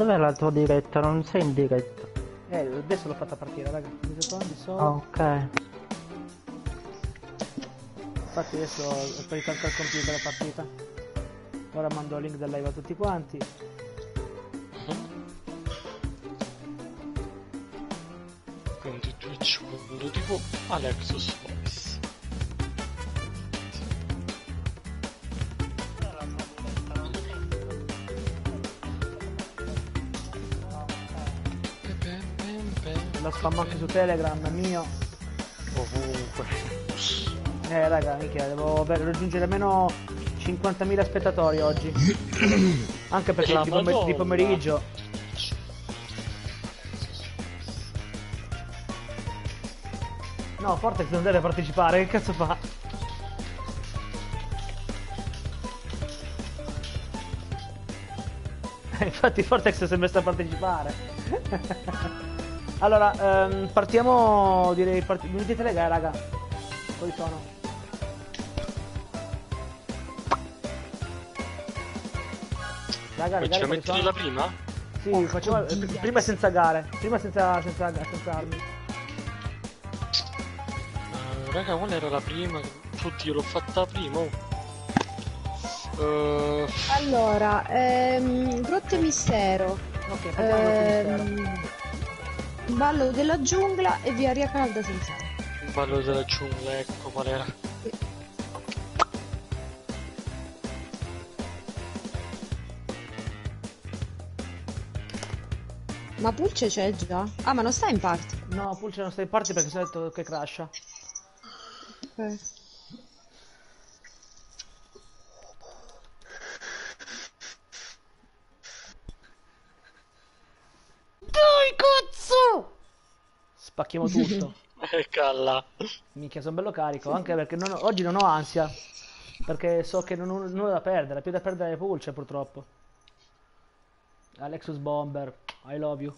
dov'è la tua diretta? Non sei in diretta. Eh, adesso l'ho fatta partire, raga. Due secondi solo. Ah, ok. Infatti adesso ho sparito anche al computer la partita. Ora mando il link del live a tutti quanti. Quindi Twitch mondo tipo Alexus Voice. Spam anche su Telegram, mio. Ovunque. Eh raga, minchia, devo raggiungere almeno 50.000 spettatori oggi. Anche perché di, pomer- di pomeriggio. No, Fortex non deve partecipare, che cazzo fa? Infatti Fortex si è messo a partecipare. allora, ehm, partiamo, direi, part- mi dite le gare, raga. Poi sono. Raga, le gare la quali metti sono? la prima? Sì, facciamo eh, pr- prima senza gare, prima senza, senza, senza armi. Eh, raga, qual era la prima? Oddio, l'ho fatta prima. oh. Eh, Allora, ehm, Grotte Mistero, Ok, facciamo il ehm, Ballo della giungla e Via Aria Calda senza. il ballo della giungla, ecco qual era. Ma Pulce c'è già? Ah, ma non sta in parte. No, Pulce non sta in parte perché si è detto che crasha. Ok. Dai, cazzo! Spacchiamo tutto. Eh, calla. Minchia, sono bello carico, anche perché non ho- oggi non ho ansia. Perché so che non ho nulla da perdere, più da perdere Pulce purtroppo. Alexus Bomber, I love you.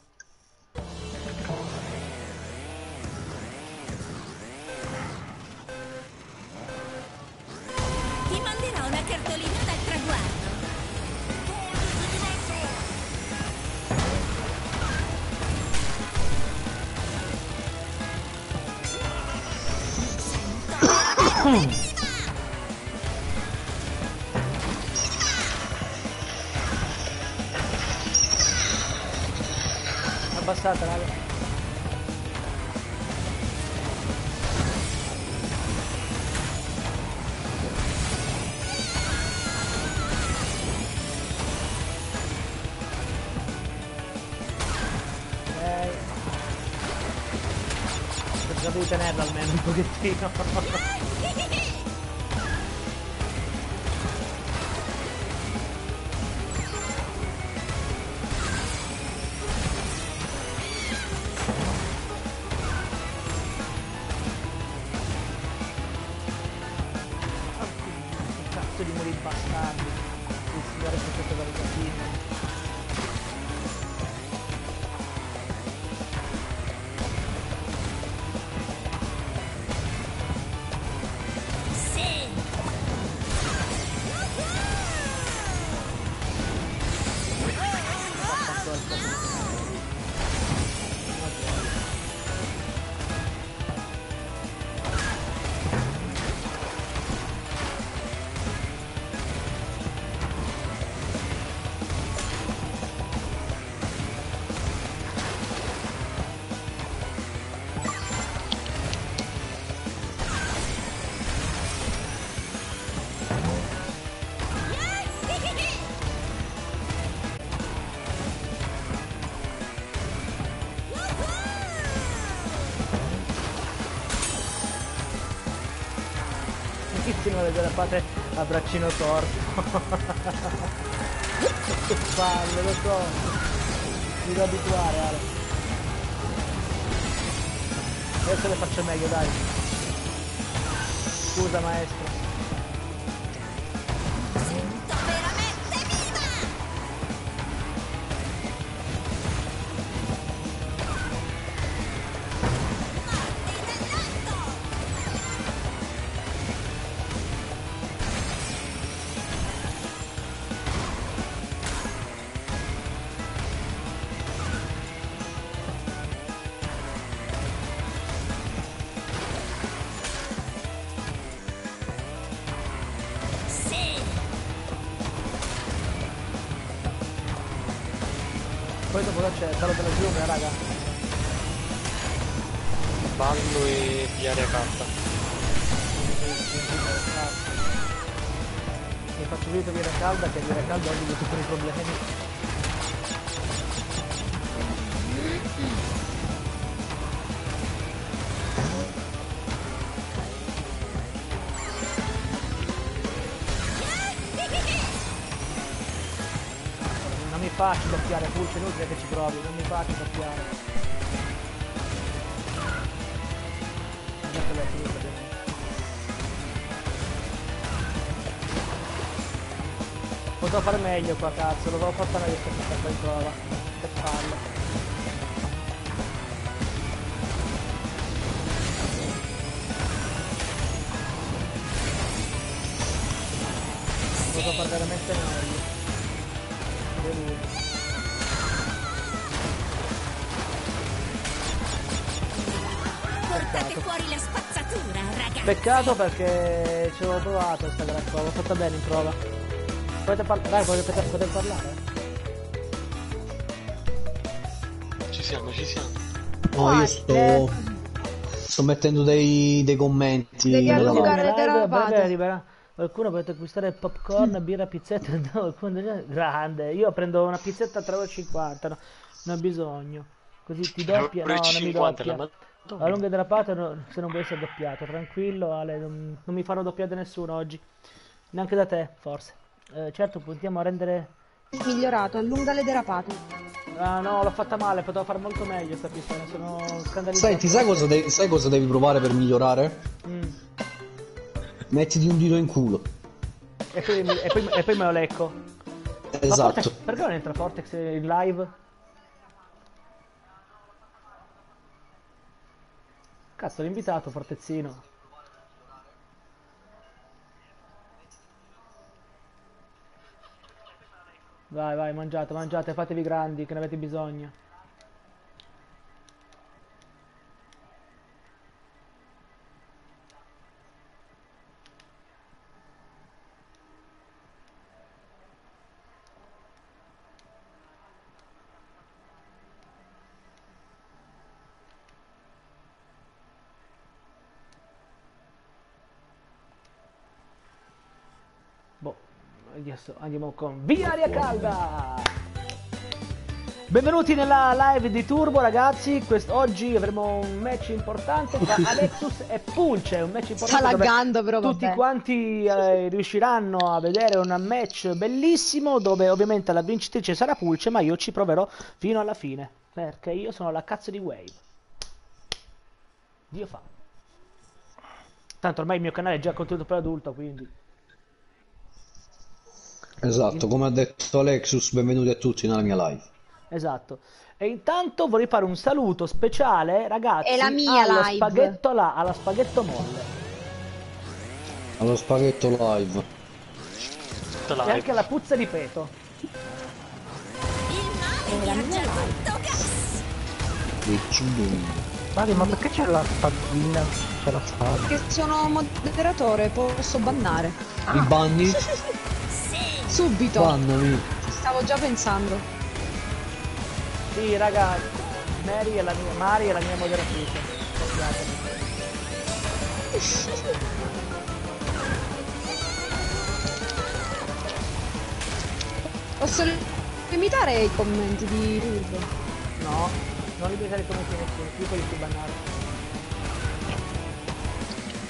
Che cazzo di muri bastardi. Il signore sotto Le derapate a braccino torto. che palle, lo so. Mi devo abituare, Ale. Adesso le faccio meglio, dai. Scusa maestro. Faccio doppiare, Pulce, inutile che ci provi, non mi faccio doppiare. Adesso l'ho finito, ovviamente. Potevo fare meglio qua cazzo, l'avevo fatta meglio questa qua in prova. Che palle. Potevo fare veramente meglio. E Peccato perché ci avevo provato sta gara qua, l'ho fatta bene in prova. Potete, par- dai, potete, potete parlare? Ci siamo, ci siamo. No, io sto, sto mettendo dei, dei commenti. Devi le arriverà. Qualcuno potete acquistare popcorn, birra, pizzetta, no, grande. Io prendo una pizzetta a 3,50€, no, non ho bisogno. Così ti doppia, no, non mi 50 doppia. la La lunga della pata no, se non vuoi essere doppiato, tranquillo Ale, non, non mi farò doppiare da nessuno oggi. Neanche da te, forse. Eh, certo, puntiamo a rendere... Migliorato, allunga le derapate. Ah no, l'ho fatta male, potevo fare molto meglio sta pistola, sono scandalizzato. Senti, sai cosa, devi, sai cosa devi provare per migliorare? Mm. Mettiti un dito in culo. E, poi, e, poi, e poi me lo lecco. Esatto. Vortex- perché non entra Vortex in live? Cazzo, l'ho invitato, Fortezzino. Vai, vai, mangiate, mangiate, fatevi grandi, che ne avete bisogno. Boh, adesso andiamo con Via Aria Calda! Benvenuti nella live di Turbo ragazzi, Quest- oggi avremo un match importante tra Alexus e Pulce, un match importante Sta laggando, però, tutti vabbè. quanti eh, riusciranno a vedere un match bellissimo dove ovviamente la vincitrice sarà Pulce ma io ci proverò fino alla fine perché io sono la cazzo di Wave. Dio fa. Tanto ormai il mio canale è già contenuto per adulto quindi... Esatto, come ha detto Alexus, benvenuti a tutti nella mia live. Esatto. E intanto vorrei fare un saluto speciale, ragazzi, È la mia allo live. spaghetto là, alla spaghetto molle. Allo spaghetto live. Tutta E live. anche alla puzza di peto. Il male viaggia a tutto gas. Di ciubum. Mario, ma perché c'è la spadina? C'è la spada. Perché sono moderatore, posso bannare. Mi banni? Subito. Bannami. Ci stavo già pensando. Sì, raga, Mary è la mia, Mari è la mia moderatrice. Posso limitare i commenti di Turbo? No, non limitare come ti nessuno, più quelli più bannati.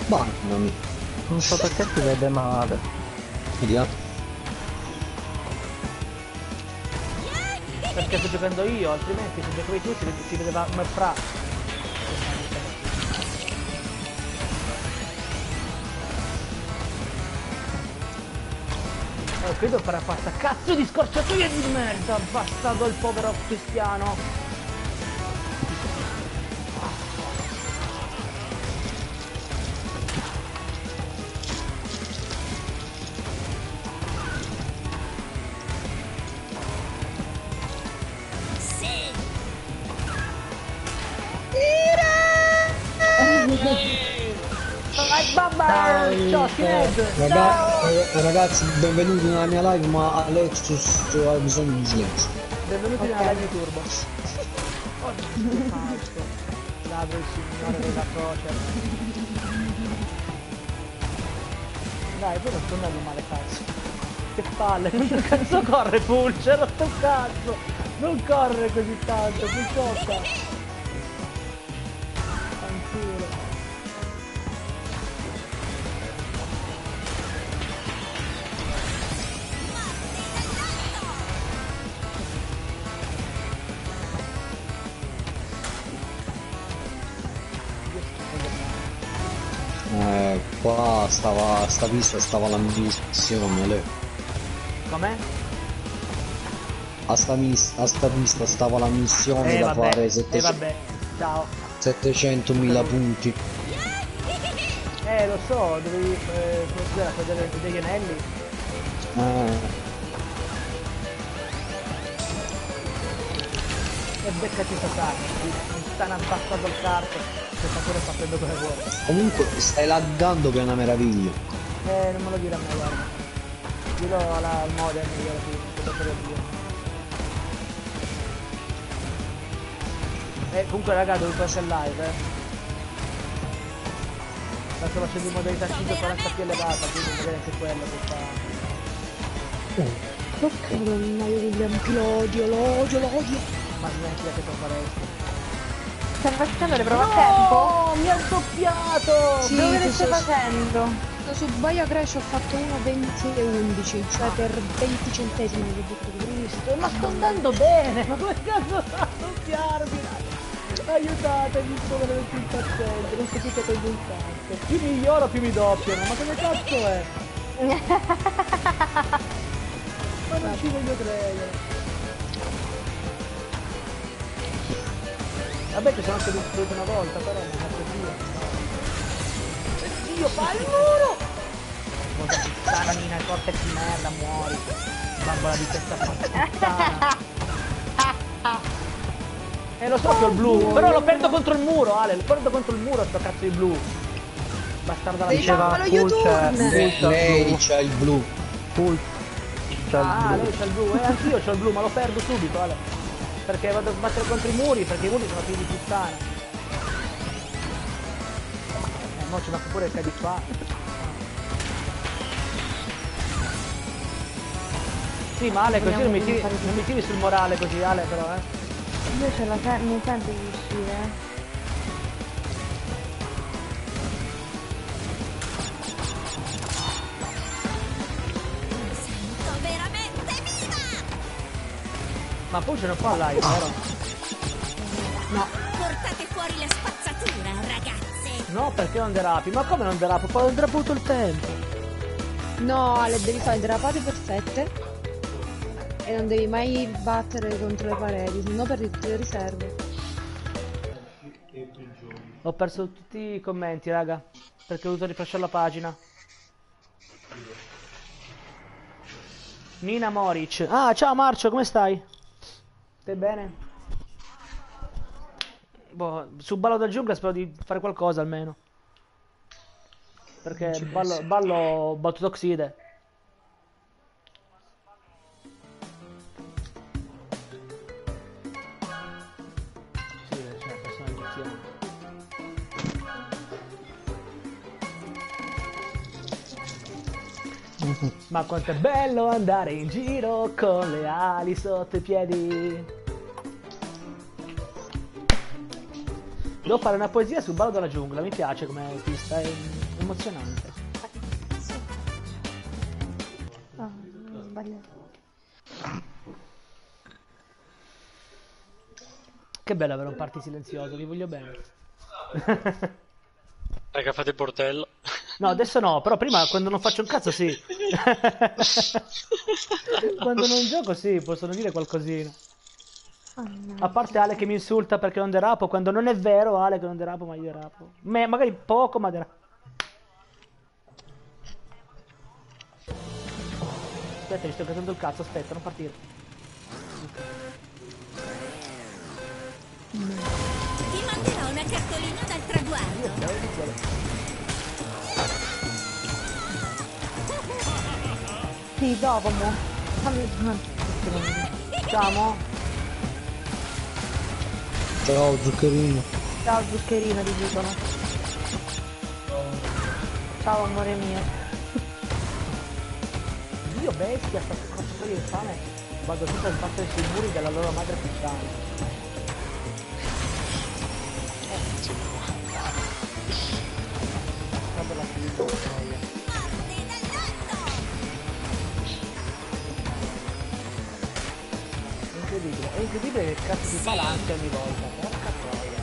Bannami. Non so perché si vede male. Via. Perché sto giocando io, altrimenti se giocavi tu si, si vedeva come fra. Eh, fare fare sta cazzo di scorciatoia di merda, bastardo il povero cristiano. Raga- eh, ragazzi, benvenuti nella mia live, ma Alexus ha bisogno di silenzio. Benvenuti Ok. nella live di Turbo. Oddio, falso. Ladro il signore della croce. Dai, poi non sto andando male cazzo. Che palle, quanto cazzo corre Pulce, rotto cazzo! Non corre così tanto, mi stava, sta vista stava la missione, le. Com'è? A sta, mis- a sta vista stava la missione Eh da vabbè, fare eh 700 vabbè, ciao. 700.000 punti. Eh lo so, dovevi eh, chiama, vedere degli anelli. Eh, E beccati Satana, mi stanno abbassando il carto, che sta pure facendo come vuole. comunque stai laggando che è una meraviglia. Eh, non me lo dire a me, guarda. Dillo alla, al modem io alla fine, lo dire. Eh, comunque raga, devo essere live, eh. La sto facendo in modalità 540 più elevata, quindi magari anche quello che fa... Ok, madonna, io William, lo odio, lo odio, lo odio. Ma neanche che te faresti. Stai facendo le prove a tempo? Oh, mi ha doppiato! Sì, Dove le stai facendo? Su Baia Crash ho fatto 1,20 e 11, cioè per 20 centesimi di butto di Cristo, ma sto andando bene, ma come cazzo fa a doppiarmi? Aiutatemi, sto veramente impazzendo, non capite un cazzo. Più mi ignoro, più mi doppiano, ma come cazzo è? ma non ci voglio credere. Vabbè ci sono anche distrutto una volta, però non ho via. Dio, fa il muro! Cosa puttana Nina, cortex di merda, muori. Bambola di testa puttana. Eh lo so che ho il blu, però lo perdo contro il muro, Ale, lo perdo contro il muro sto cazzo di blu. Bastarda la diceva. c'è lei il blu, c'ha il blu. il Ah, blu. lei c'ha il blu, eh anch'io c'ho il blu, ma lo perdo subito, Ale. Perché vado a sbattere contro i muri, perché i muri sono figli di puttana. Eh, mo ci va pure il cadi qua. Sì, ma Ale, così non mi, tiri, non mi tiri sul morale così, Ale, però, eh. Io ce la sento di uscire. eh. Ma poi ce ne fa live, vero? Portate fuori la spazzatura, ragazze! No, perché non derapi? Ma come non derapo? Poi non derapo tutto il tempo. No, Ale, devi fare derapate perfette. E non devi mai battere contro le pareti, sennò perdi tutte le riserve. Ho perso tutti i commenti, raga. Perché ho dovuto rifresciare la pagina. Nina Moric. Ah, ciao Marcio, come stai? Stai bene? Boh, su Ballo del Giungla spero di fare qualcosa almeno. Perché ballo, ballo battutoxide. Sì, Ma quanto è bello andare in giro con le ali sotto i piedi. Devo fare una poesia sul ballo della giungla, mi piace come pista, è emozionante. Che bello avere un party silenzioso, vi voglio bene. Raga, fate bordello. No, adesso no, però prima quando non faccio un cazzo sì. quando non gioco sì, possono dire qualcosina. No. A parte Ale che mi insulta perché non derapo, quando non è vero Ale che non derapo, ma io derapo. Me- magari poco, ma derapo. Aspetta, mi sto cadendo il cazzo, aspetta, non partire. Ti manderò una cartolina dal traguardo. Sì, dopo mo. Facciamo? Ciao zuccherino. Ciao zuccherino ti dicono. Ciao amore mio. Dio bestia, sta cazzo di infame. Vado tutto a sbattere sui muri della loro madre puttana. Guarda la figa, è incredibile che cazzo di balance ogni volta. Porca troia.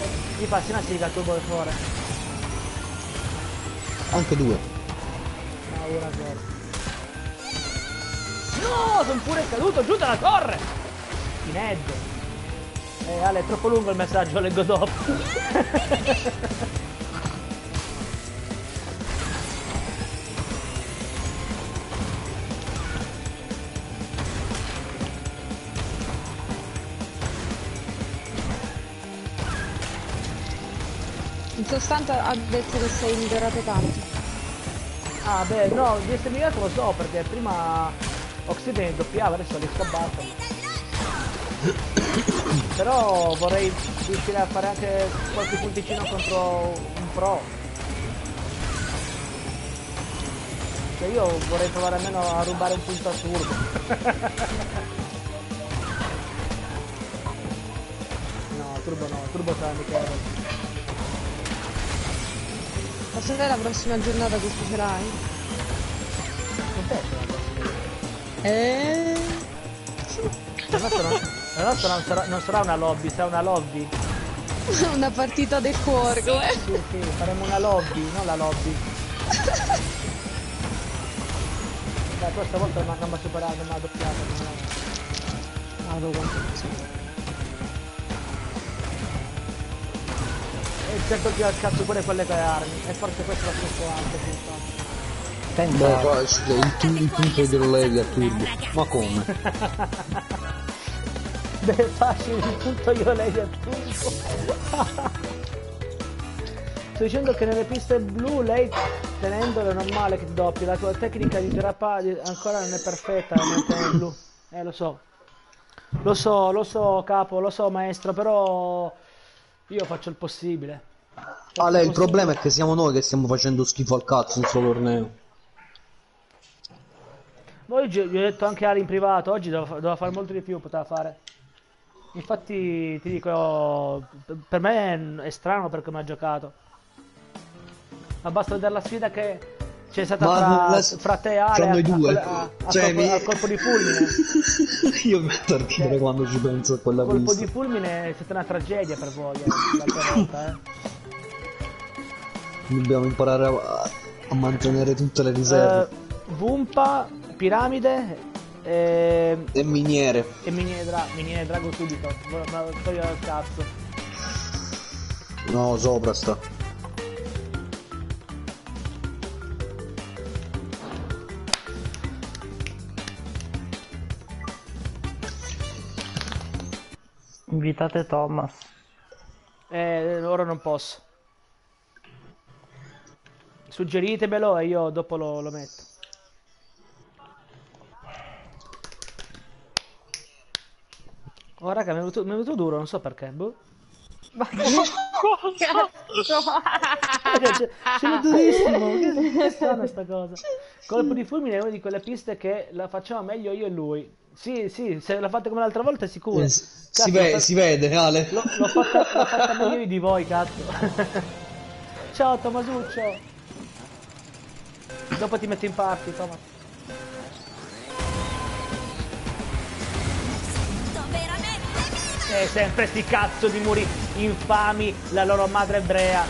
eh. Gli passi una siga tuo boy fuori. Anche due. No, una sola. No, sono pure caduto giù dalla torre! Fined. Eh, Ale, è troppo lungo il messaggio, leggo dopo. In sostanza ha detto che sei migliorato tanto. ah, beh, no, di essere migliorato lo so, perché prima Oxiden doppiava, adesso riesco a batterlo. Però vorrei riuscire a fare anche qualche punticino contro un pro. Cioè io vorrei provare almeno a rubare un punto a turbo. no, turbo no, turbo sarà amichevole. Ma se è la prossima giornata questo ce l'hai? Eh. La nostra, non, la nostra non, sarà, non sarà una lobby, sarà una lobby. Una partita del cuore, com'è? Sì, sì, faremo una lobby, non la lobby. Dai, questa volta non mi ha superato, non mi ha doppiato. Non ha... E certo che al cazzo pure quelle con le armi. E forse questo l'ha preso anche punto. Beh, Pensa, qua, il, tu- il punto a turbo. Ma come? Beh, facile, il punto io lei a tutto. Sto dicendo che nelle piste blu lei tenendole è normale che ti doppi, la tua tecnica di drapage ancora non è perfetta nel blu. Eh lo so. Lo so, lo so capo, lo so maestro, però io faccio il possibile. Faccio Ale, il possibile. problema è che siamo noi che stiamo facendo schifo al cazzo in sto torneo. Oggi gli ho detto anche Ali in privato, oggi doveva, doveva fare molto di più, poteva fare. Infatti ti dico, per me è strano per come ha giocato. Ma basta vedere la sfida che c'è stata Ma fra, la- fra te e Ale fra a, noi a- due. a- a Cioè, colpo, mi- a colpo di fulmine. Io mi metto a ridere quando ci penso a quella colpo pista. di fulmine è stata una tragedia per voi eh, l'altra volta, eh. Dobbiamo imparare a, a mantenere tutte le riserve. Eh, Vumpa, piramide e, E miniere. e miniere, dra- miniere drago subito. Ma ma toglio dal cazzo. No, sopra sta. Invitate Thomas. Eh, ora non posso. Suggeritemelo e io dopo lo, lo metto. Oh raga, mi è venuto, mi è venuto duro, non so perché. Boh. Ma che cazzo? C'è- Sono durissimo, che, che strana sta cosa. Colpo di fulmine è una di quelle piste che la facciamo meglio io e lui. Sì, sì, se la fate come l'altra volta è sicuro. Eh, si, Cazzo, ve- l'ho si vede, Ale. L'ho, l'ho fatta, l'ho fatta meglio io di voi, cazzo. Ciao Tomasuccio. Dopo ti metto in party, Thomas. E sempre sti cazzo di muri infami, la loro madre ebrea.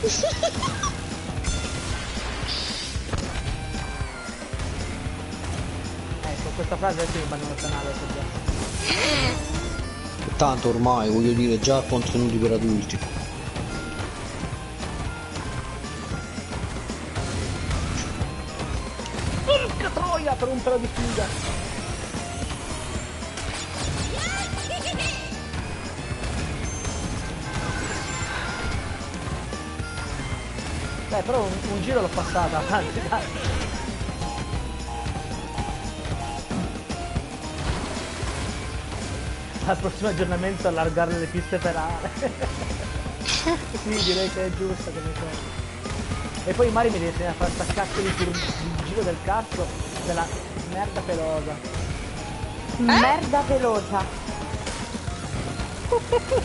questa frase bannano il canale, so già. Tanto ormai, voglio dire, già contenuti per adulti. Porca troia per un pelo di figa. Dai, però un, un giro l'ho passata, avanti, dai. Al prossimo aggiornamento allargare le piste per aree. sì, direi che è giusto come cosa. E poi Mari mi deve insegnare a fare sta cazzo di, tur- di giro del cazzo della merda pelosa. Merda pelosa.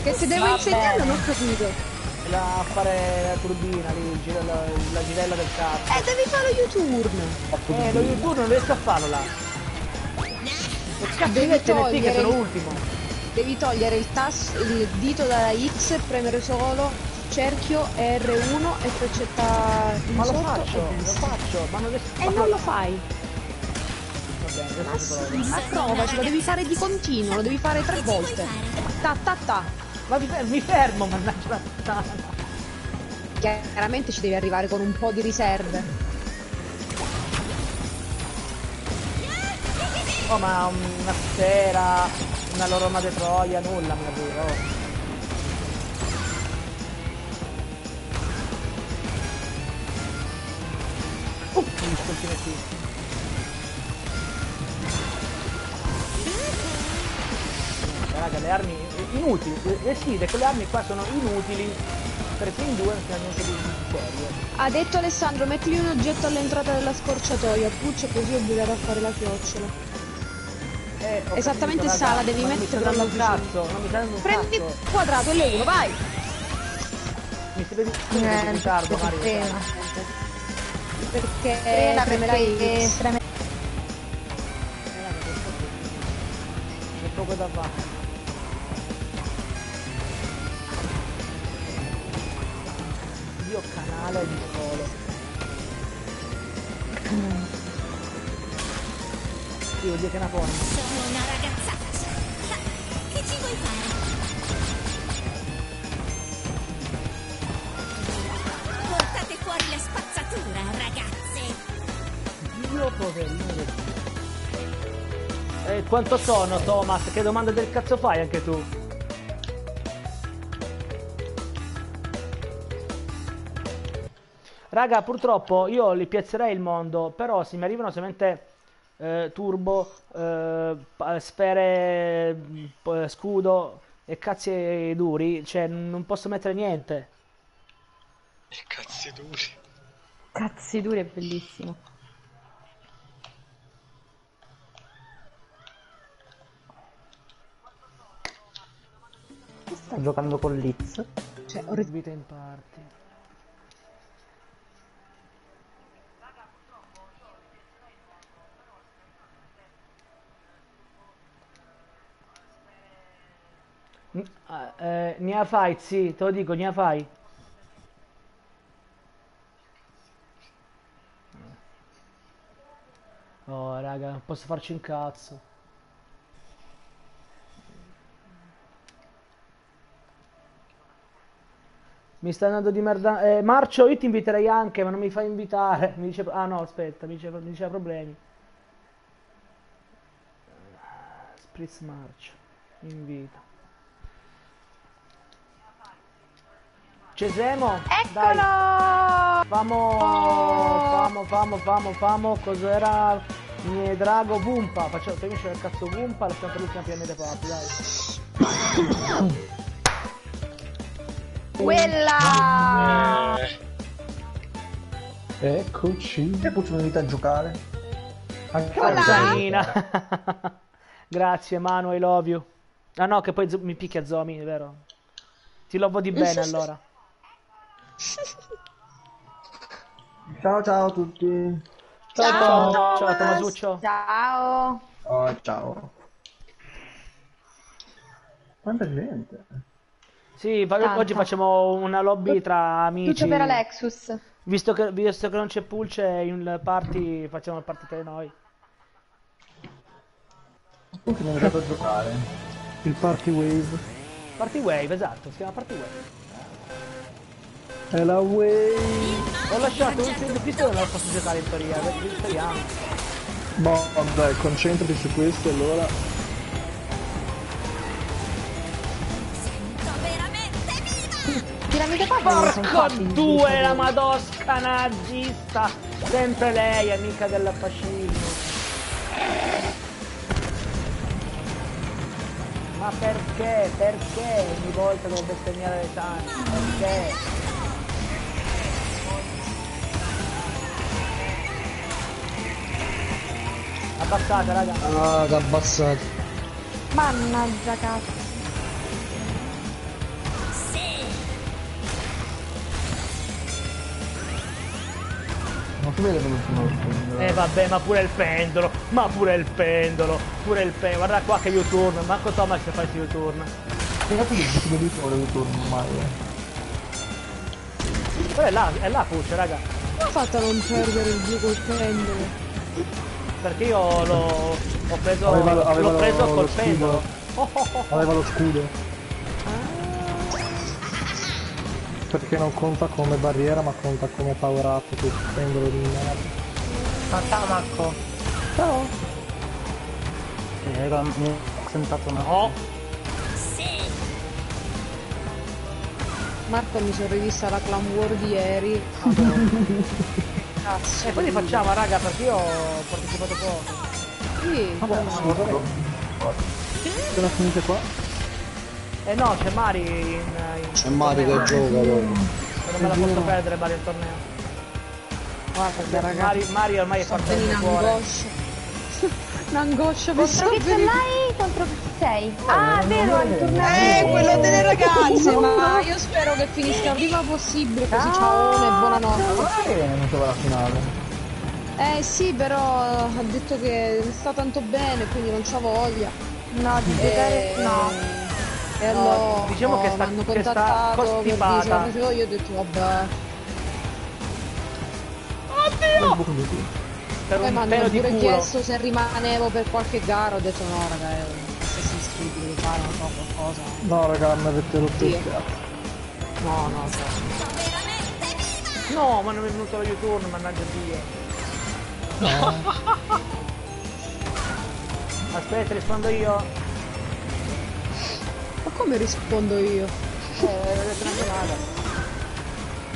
Che se devo insegnare non ho capito. La a fare la turbina lì, il giro, la, la girella del cazzo. Eh, devi fare U-turn. Eh, lo YouTube non riesco a farlo là. E cazzo Devi e TNT che sono ultimo. Devi togliere il tasto, il dito dalla X, premere solo cerchio e R1 e freccetta in Ma lo sotto faccio, e lo faccio, ma non E non lo fai. Va bene, Ma ma provaci, lo devi fare di continuo, lo devi fare tre volte. Ta ta ta. Ma mi, fer- mi fermo, mannaggia la puttana. Chiaramente ci devi arrivare con un po' di riserve. Oh, ma una sfera, una loro madre troia, nulla mi arriva. Oh. Uh, mi il TNT. Raga, le armi inutili, le- sfide con le armi qua sono inutili perché in due non c'è niente di serio. Ha detto Alessandro, mettili un oggetto all'entrata della scorciatoia, Puccio così è obbligato a fare la chiocciola. Eh, ho Esattamente capito, Sala, devi dando un cazzo, non mi sta dando un Prendi cazzo. il quadrato e L1, vai! Mi vedi in Niente, ritardo, Mario. Perché Pena premerai perché. Quanto sono, Thomas? Che domanda del cazzo fai anche tu? Raga, purtroppo io li piazzerei il mondo, però se mi arrivano solamente eh, turbo, eh, sfere, mh, p- scudo e cazzi duri, cioè non posso mettere niente. E cazzi duri. Cazzi duri è bellissimo. Sto giocando con Liz. Cioè, ho re- Vita in parti. N- ah, eh, Nia Fight, sì, te lo dico, Nia Fight. Oh, raga, non posso farci un cazzo. Mi sta andando di merda. Eh, Marcio, io ti inviterei anche, ma non mi fai invitare. Mi dice. Ah no, aspetta, mi dice, mi diceva problemi. Spritz Marcio. Invita. Cesemo, dai. Eccolo! Famo, famo, famo, famo, famo, cos'era? Mie drago Vumpa, facciamo finisce il cazzo Vumpa, lasciamo per l'ultima PN party, dai. Quella! Eh, Eccoci. E mi invita a giocare. Anche Hola. Grazie Manu, I love you. Ah no, che poi mi picchia Zomi, è vero? Ti lovo di bene allora. Ciao ciao a tutti. Ciao, Ciao, ciao, Thomas. Tomasuccio. Ciao! Oh, ciao. Quanta gente. Sì, Tanta. oggi facciamo una lobby tra amici. Tutto per Alexus. Visto che, visto che non c'è Pulce in il party, facciamo il party tra noi. Appunto mi è invitato a giocare. Il Party Wave. Party Wave, esatto, si chiama Party Wave. È la Wave. Ho lasciato un film di non lo posso giocare in teoria, speriamo. Boh, dai, concentrati su questo allora. Piramide sono Porco due, la madosca nazista! Sempre lei, amica del fascismo. Ma perché? Perché ogni volta devo bestemmiare le tante? Perché? Abbassate raga. Ah, che abbassato. Mannaggia cazzo. Si vede l'ultimo film. Eh vabbè, ma pure il pendolo, ma pure il pendolo, pure il pendolo. Guarda qua che U-turn, manco Thomas che fa il U-turn. Spiegati che si vede solo il turno ormai. eh. Però è là, è là Puccia, raga. Come ha fatto a non perdere il blu col pendolo? Perché io l'ho, ho preso, Aveva- aveva l'ho preso lo col pendolo. Oh, oh, oh. Aveva lo scudo. Perché non conta come barriera ma conta come power up che pendolo di merda. Ma ciao Marco. Ciao! Eh, raga, mi ho sentato una No, Marco mi sono rivista la Clan War di ieri. Cazzo. e poi li facciamo, raga, perché io ho partecipato poco. Sì, Sono finite qua? Eh no, c'è Mari in... in C'è Mario che gioca. Non me la posso perdere Mari il torneo. guarda ragazzi. Mari, Mari ormai è partito il cuore. un'angoscia. Contro chi ce venendo. l'hai? Contro chi sei? Ah, vero, al torneo. Eh, quello delle ragazze, ma io spero che finisca prima possibile, così ciao e buonanotte. Guarda che non c'era la finale. Eh sì, però ha detto che sta tanto bene, quindi non c'ha voglia. No, di giocare E... no. E allora diciamo che sta- mi hanno che sta contattato per costipata. la facevo io ho detto vabbè. Per Eh, un ma pelo hanno di pure culo. chiesto se rimanevo per qualche gara, ho detto no raga, eh, se si iscritti devi fare, non so, qualcosa. No raga, mi avete rotto il cazzo. No, no, no. No, ma non mi è venuto lo U-turn, mannaggia Dio. Aspetta, rispondo io. Ma come rispondo io? Eh, chiamata.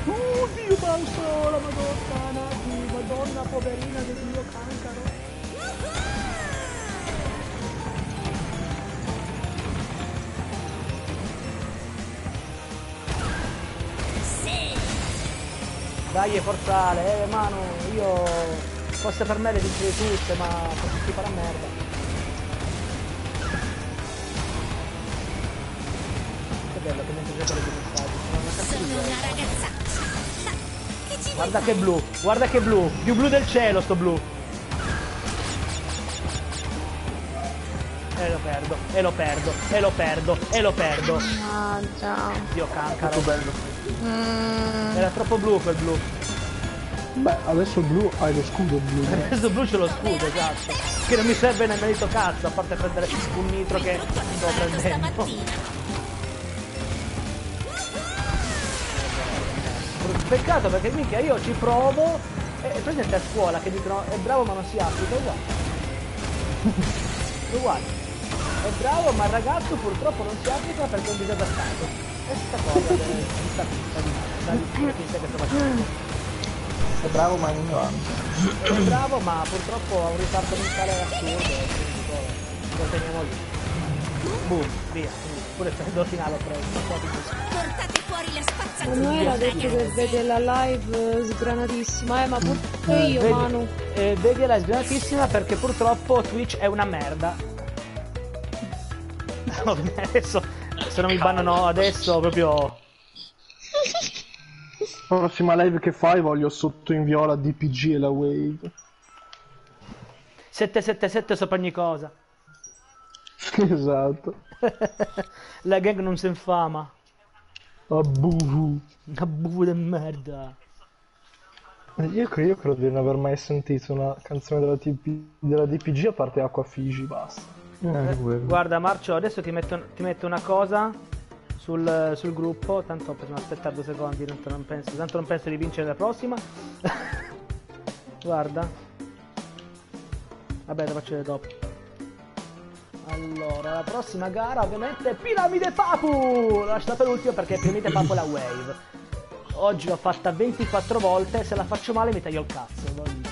Oh Dio balzo, la madonna, Nati, madonna poverina del mio cancaro. Dai, forzale, eh Manu, io forse per me le vincere tutte, ma posso schifare a merda. Guarda che blu, guarda che blu, più blu del cielo sto blu. E lo perdo, e lo perdo, e lo perdo, e lo perdo. Mannaggia. Dio cancaro. bello. Mm, Era troppo blu quel blu. Beh, adesso il blu hai lo scudo blu. eh. Adesso blu c'è lo scudo, esatto. Che non mi serve nemmeno di cazzo, a parte prendere un nitro che sto prendendo. Peccato perché minchia io ci provo e e presente a scuola che dicono è bravo ma non si applica, è uguale. È uguale. È bravo ma il ragazzo purtroppo non si applica perché è un disadattato. E sta cosa di sta che sto facendo. Sei bravo ma ignorante. È bravo ma purtroppo ha un ritardo mentale assurdo quindi poi lo teniamo lì. Boom, via. Pure il secondo finale ho preso. Portate fuori la spazzatura. Manuela ha detto che vede la live eh, sgranatissima, eh ma pure io vedi, Manu. eh, vedi la sgranatissima perché purtroppo Twitch è una merda. adesso, se non mi bannano adesso proprio... Prossima live che fai voglio sotto in viola DPG e la Wave. 777 sopra ogni cosa. esatto. La gang non si infama. Abuhu. Una bufu di merda. Io, cre- io credo di non aver mai sentito una canzone della, TP della DPG a parte Acqua Figi, basta. Eh, Guarda Marcio, adesso ti metto, ti metto una cosa sul, sul gruppo, tanto possiamo aspettare due secondi, tanto non penso, tanto non penso di vincere la prossima. Guarda. Vabbè, lo faccio vedere dopo. Allora, la prossima gara ovviamente è Piramide Papu! L'ho lasciata per ultimo perché Piramide Papu è la wave. Oggi l'ho fatta 24 volte, se la faccio male mi taglio il cazzo.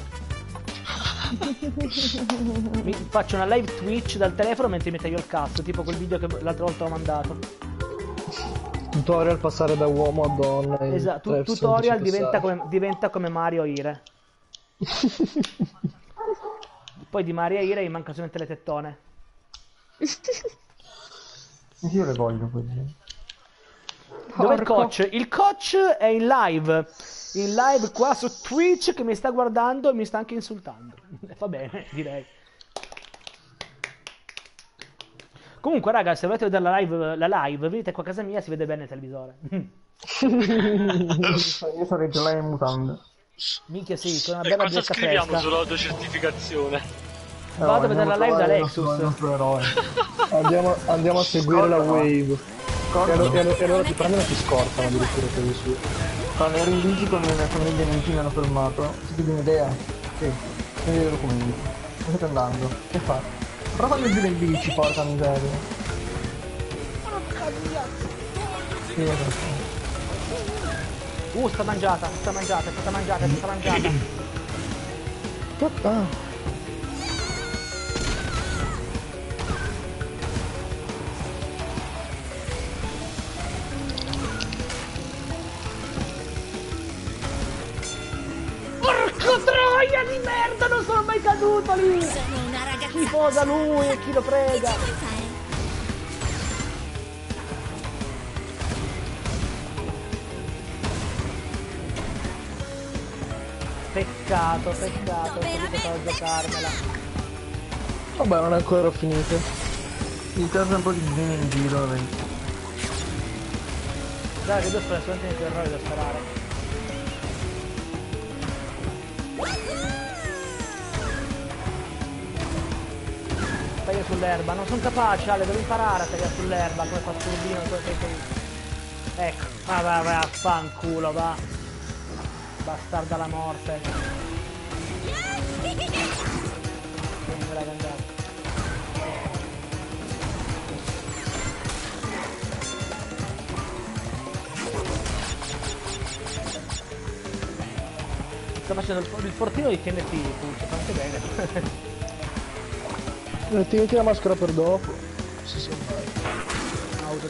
Mi faccio una live Twitch dal telefono mentre mi taglio il cazzo, tipo quel video che l'altra volta ho mandato. Tutorial passare da uomo a donna. Esatto, tutorial diventa come, diventa come Mario Ire. Poi di Mario Ire mi manca solamente le tettone. Io le voglio quelle. Dove il coach? Il coach è in live. In live qua su Twitch che mi sta guardando e mi sta anche insultando. Va bene, direi. Comunque, raga, se volete vedere la live, la live, vedete qua a casa mia si vede bene il televisore. Io sarei già là in mutande. Minchia, sì, con una E bella cosa birra scriviamo fresca. sull'autocertificazione? Vado a vedere la live da Lexus. Il. Andiamo, andiamo a seguire la Scorda, no? wave. E allora, e e allora ti prendono e ti scortano addirittura quelli su. Quando ero in bici con le famiglie amici mi hanno fermato. Si chiede un'idea? Sì. Quindi i documenti. Dove state andando? Che fa? Prova a leggere in bici, porca miseria. Sì, esatto. Uh, sta mangiata, sta mangiata, è stata mangiata, è stata mangiata. Troia di merda, non sono mai caduto lì! Sono una ragazza. Schifosa lui e chi lo prega! ci vuoi fare? Peccato, peccato, ho potuto giocarmela. vabbè, non è ancora finito. Mi serve un po' di bene in giro. vedi. Dai, che devo fare solamente tuoi errori da sparare. Sull'erba, non sono capace Ale, devo imparare a tagliare sull'erba come fa Turbino, come fai tu. Ecco, va va va, fanculo, va. Bastarda la morte. Mangiato. Sto facendo il, il fortino di TNT, Puccio, fa anche bene. Eh, Ti metti la maschera per dopo. Sì, sì. Auto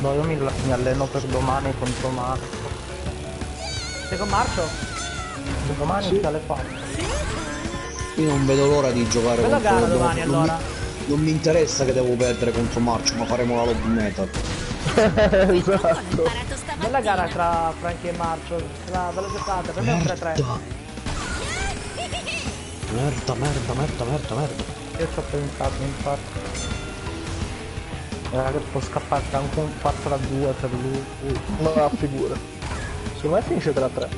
No, io mi, mi alleno per domani contro Marco. Sei con Marcio? Domani sì. alle 4. Io non vedo l'ora di giocare Bella contro gara non- domani, non allora. Mi, non mi interessa che devo perdere contro Marcio, ma faremo la lobby metal. Esatto. Ho imparato stamattina. Bella gara tra Franchi e Marcio. La bella giocata, per me è un 3-3. Merda, merda, merda, merda, merda. Io ci ho pensato infatti. Era che può scappare anche un 4 a 2 per lui. Ma figura. Secondo me finisce 3-3.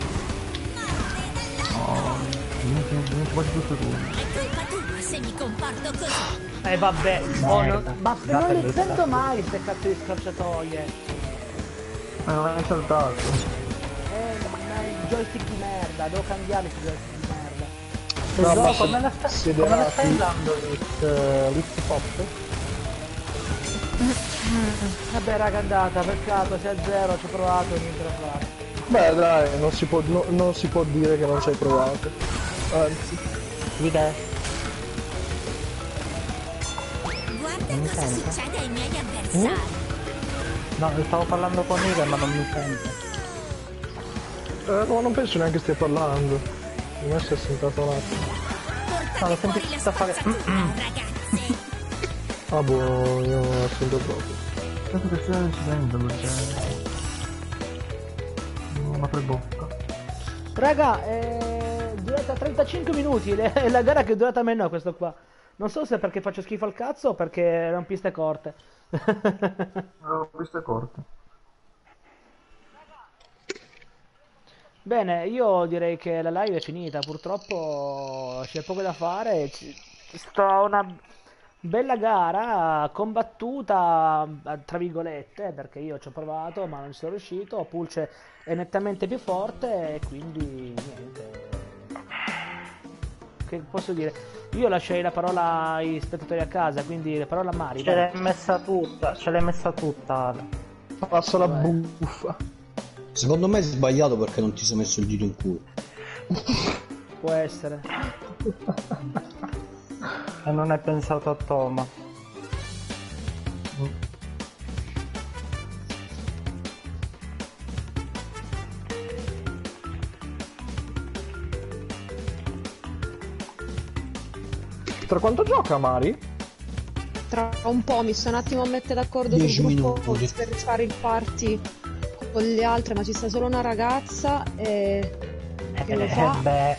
No, non ci non ci quasi tutto lui. È colpa tua se mi comporto così. Eh vabbè, oh, non- ma non le sento mai queste cazzo di scorciatoie. Ma non hai saltato. Eh, ma il joystick di merda, devo cambiare il joystick di merda. No, No, ma come la stai, siete come la stai usando Lift, eh, Pop? Vabbè raga è andata, peccato, sei a zero, ci ho provato e niente da fare. Beh dai, non si può, no- non si può dire che non ci hai provato. Anzi. Guida. Guarda Mi cosa sento? succede ai miei avversari. No, stavo parlando con Ira ma non mi sente. Eh, no, non penso neanche stia parlando. Non si è sentato un attimo. Portate l'ho la fare- ragazze. Ah boh, io non la sento proprio. Penso che stia incidendo perché... Non apre bocca. Raga, è durata 35 minuti, è la gara che è durata meno questo qua. Non so se è perché faccio schifo al cazzo o perché erano piste corte. Ho visto corte. Bene, io direi che la live è finita, purtroppo c'è poco da fare. Sto una... Bella gara, combattuta tra virgolette, perché io ci ho provato ma non ci sono riuscito. Pulce è nettamente più forte e quindi niente. Che posso dire? Io lascerei la parola ai spettatori a casa, quindi la parola a Mari. Ce l'hai messa tutta, ce l'hai messa tutta. Passo la buffa. Secondo me hai sbagliato perché non ti sei messo il dito in culo. Può essere. E non hai pensato a Toma. Tra quanto gioca Mari? Tra un po' mi sto un attimo a mettere d'accordo Dieci sul gruppo minuti. per fare il party con le altre, ma ci sta solo una ragazza e... che lo Eh, fa. beh,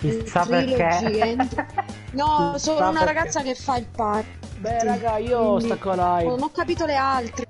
chissà perché. No, Chissà solo una perché. ragazza che fa il party. Beh, raga, io Quindi- stacco live. Non ho capito le altre.